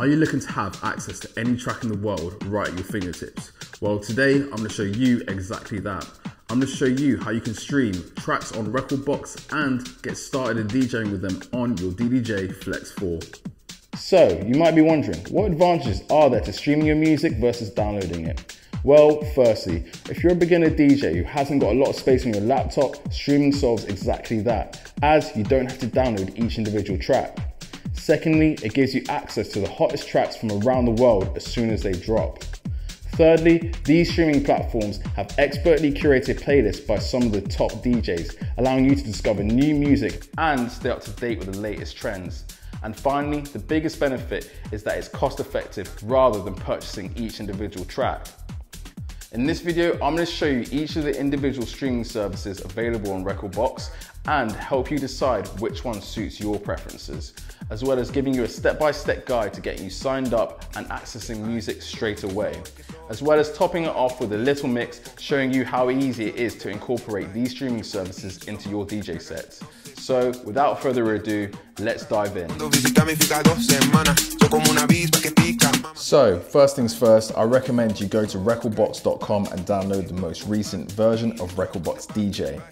Are you looking to have access to any track in the world right at your fingertips? Well, today I'm going to show you exactly that. I'm going to show you how you can stream tracks on Rekordbox and get started in DJing with them on your DDJ-FLX4. So, you might be wondering, what advantages are there to streaming your music versus downloading it? Well, firstly, if you're a beginner DJ who hasn't got a lot of space on your laptop, streaming solves exactly that, as you don't have to download each individual track. Secondly, it gives you access to the hottest tracks from around the world as soon as they drop. Thirdly, these streaming platforms have expertly curated playlists by some of the top DJs, allowing you to discover new music and stay up to date with the latest trends. And finally, the biggest benefit is that it's cost effective rather than purchasing each individual track. In this video, I'm going to show you each of the individual streaming services available on Rekordbox and help you decide which one suits your preferences, as well as giving you a step-by-step -step guide to get you signed up and accessing music straight away, as well as topping it off with a little mix showing you how easy it is to incorporate these streaming services into your DJ sets. So without further ado, let's dive in. So first things first, I recommend you go to rekordbox.com and download the most recent version of Rekordbox DJ.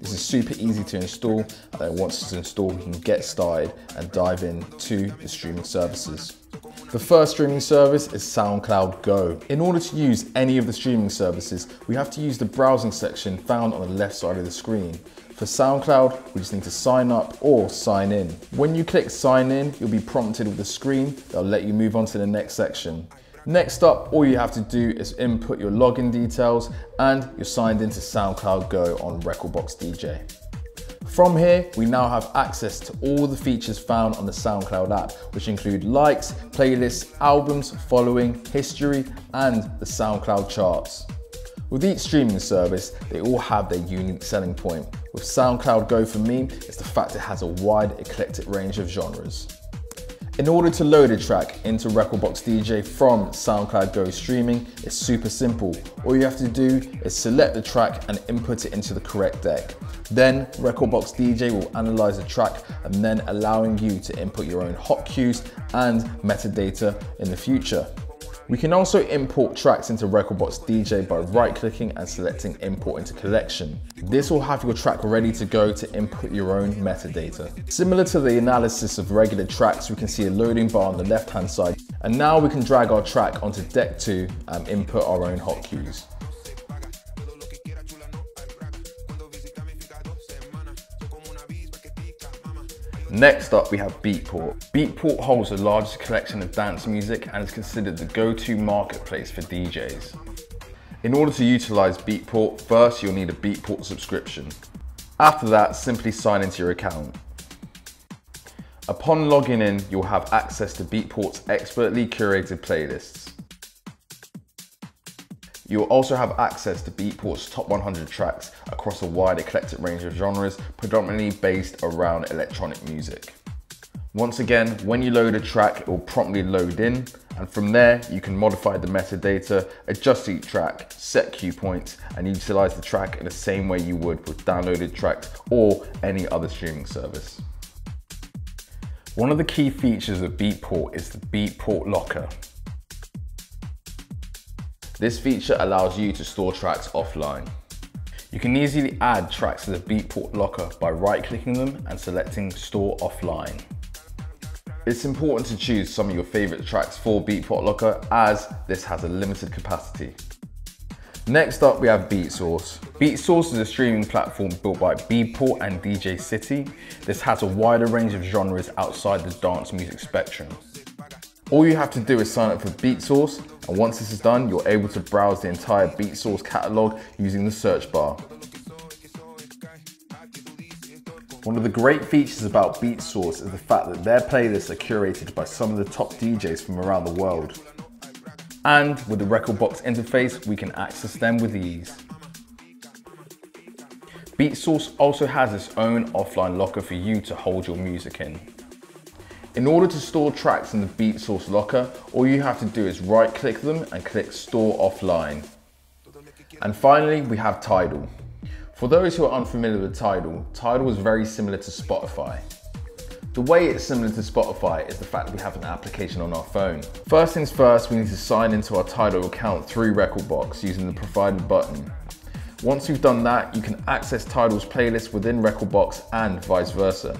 This is super easy to install and then once it's installed you can get started and dive into the streaming services. The first streaming service is SoundCloud Go. In order to use any of the streaming services, we have to use the browsing section found on the left side of the screen. For SoundCloud, we just need to sign up or sign in. When you click sign in, you'll be prompted with a screen that'll let you move on to the next section. Next up, all you have to do is input your login details and you're signed into SoundCloud Go on Rekordbox DJ. From here, we now have access to all the features found on the SoundCloud app, which include likes, playlists, albums, following, history, and the SoundCloud charts. With each streaming service, they all have their unique selling point. With SoundCloud Go for me, it's the fact it has a wide eclectic range of genres. In order to load a track into Rekordbox DJ from SoundCloud Go streaming, it's super simple. All you have to do is select the track and input it into the correct deck. Then Rekordbox DJ will analyze the track and then allowing you to input your own hot cues and metadata in the future. We can also import tracks into Rekordbox DJ by right-clicking and selecting Import into Collection. This will have your track ready to go to input your own metadata. Similar to the analysis of regular tracks, we can see a loading bar on the left-hand side, and now we can drag our track onto Deck 2 and input our own hot cues. Next up, we have Beatport. Beatport holds the largest collection of dance music and is considered the go-to marketplace for DJs. In order to utilize Beatport, first you'll need a Beatport subscription. After that, simply sign into your account. Upon logging in, you'll have access to Beatport's expertly curated playlists. You'll also have access to Beatport's top 100 tracks across a wide eclectic range of genres, predominantly based around electronic music. Once again, when you load a track, it will promptly load in, and from there, you can modify the metadata, adjust each track, set cue points, and utilize the track in the same way you would with downloaded tracks or any other streaming service. One of the key features of Beatport is the Beatport Locker. This feature allows you to store tracks offline. You can easily add tracks to the Beatport locker by right-clicking them and selecting Store Offline. It's important to choose some of your favorite tracks for Beatport Locker as this has a limited capacity. Next up we have BeatSource. BeatSource is a streaming platform built by Beatport and DJcity. This has a wider range of genres outside the dance music spectrum. All you have to do is sign up for BeatSource, and once this is done, you're able to browse the entire BeatSource catalog using the search bar. One of the great features about BeatSource is the fact that their playlists are curated by some of the top DJs from around the world. And with the Rekordbox interface, we can access them with ease. BeatSource also has its own offline locker for you to hold your music in. In order to store tracks in the BeatSource locker, all you have to do is right click them and click store offline. And finally, we have Tidal. For those who are unfamiliar with Tidal, Tidal is very similar to Spotify. The way it's similar to Spotify is the fact that we have an application on our phone. First things first, we need to sign into our Tidal account through Rekordbox using the provided button. Once you've done that, you can access Tidal's playlist within Rekordbox and vice versa.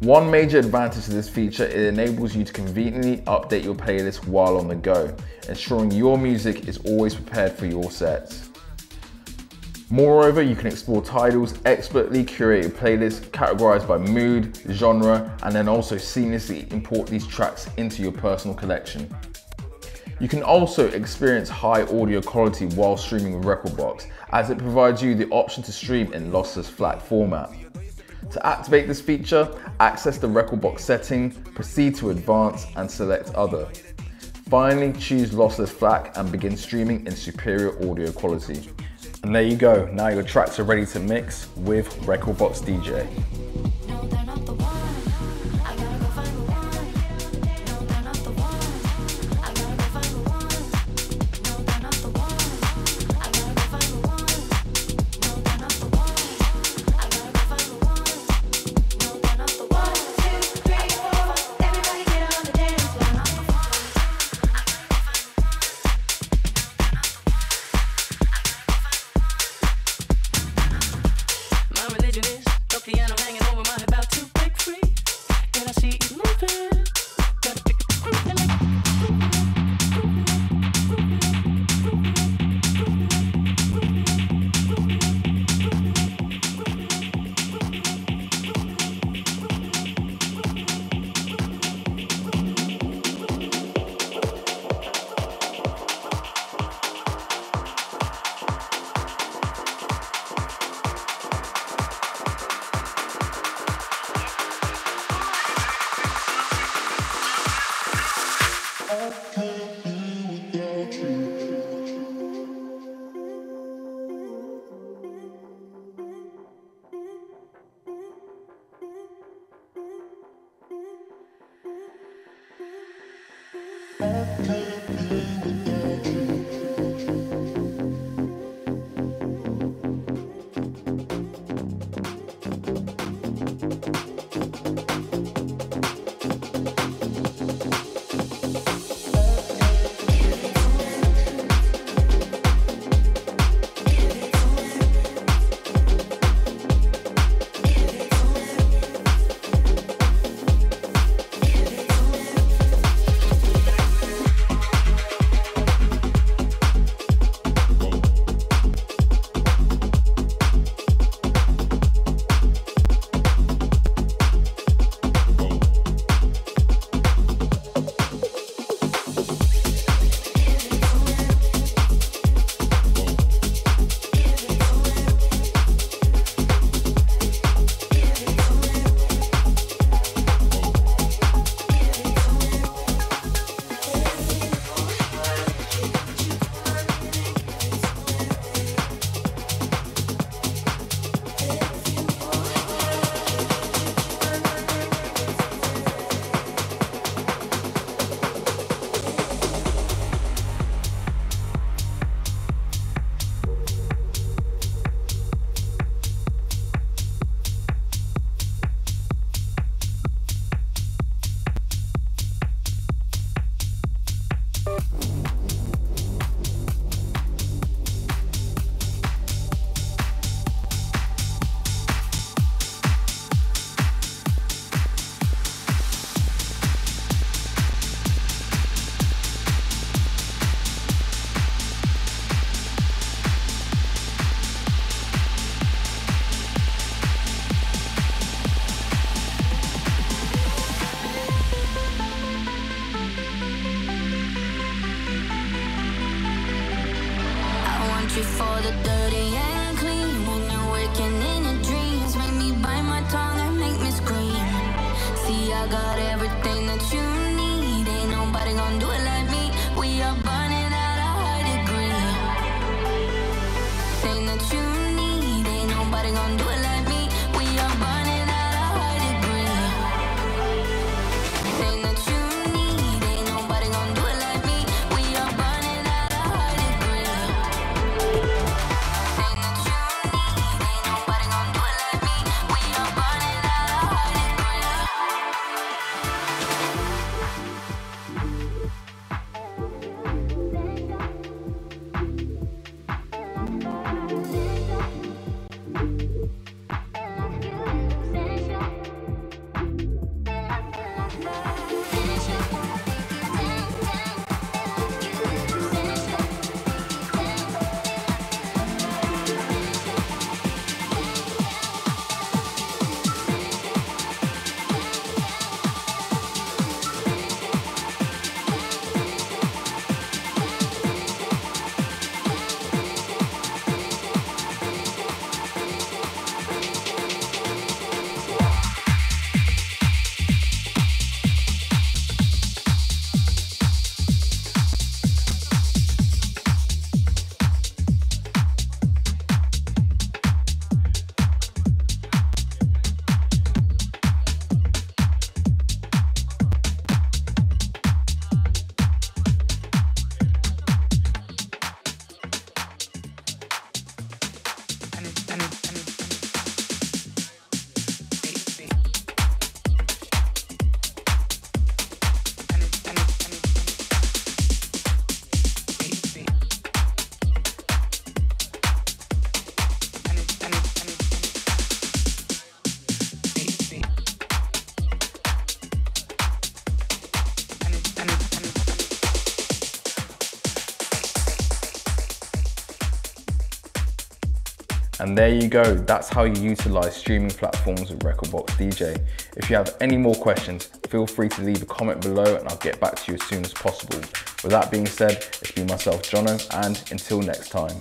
One major advantage to this feature, it enables you to conveniently update your playlist while on the go, ensuring your music is always prepared for your sets. Moreover, you can explore Tidal's, expertly curated playlist categorized by mood, genre, and then also seamlessly import these tracks into your personal collection. You can also experience high audio quality while streaming with Rekordbox, as it provides you the option to stream in lossless FLAC format. To activate this feature, access the Rekordbox setting, proceed to advance and select other. Finally, choose lossless FLAC and begin streaming in superior audio quality. And there you go, now your tracks are ready to mix with Rekordbox DJ. And there you go, that's how you utilize streaming platforms with Rekordbox DJ. If you have any more questions, feel free to leave a comment below and I'll get back to you as soon as possible. With that being said, it's been myself, Jono, and until next time.